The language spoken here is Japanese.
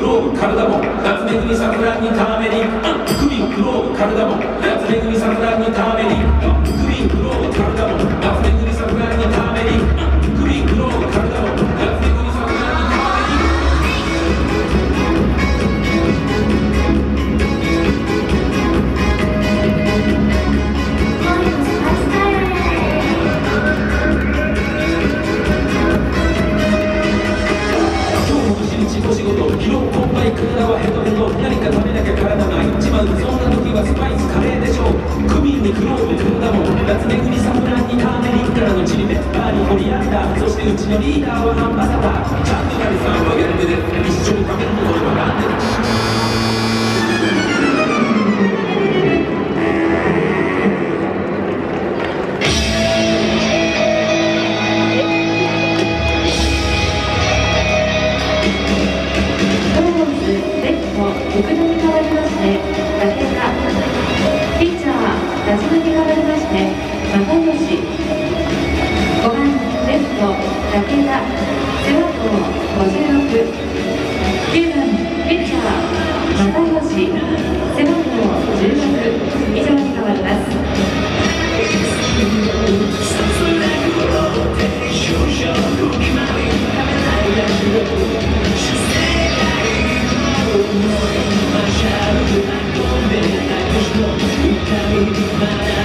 首クローブ体も。夏目組桜にターメリン首クローブ体も。夏目組桜にターメリン首クローブ体体はヘトヘト何か食べなきゃ体がいっちまうそんな時はスパイスカレーでしょうクミンにクローブ踏んだもん夏目組サフランにターメリックからのチリメバーにコリアンダーそしてうちのリーダーはハンバサダーチャンドラリさんは福田に代わりまして武田ピッチャー田島に代わりまして又吉5番レフト武田背番号56 you.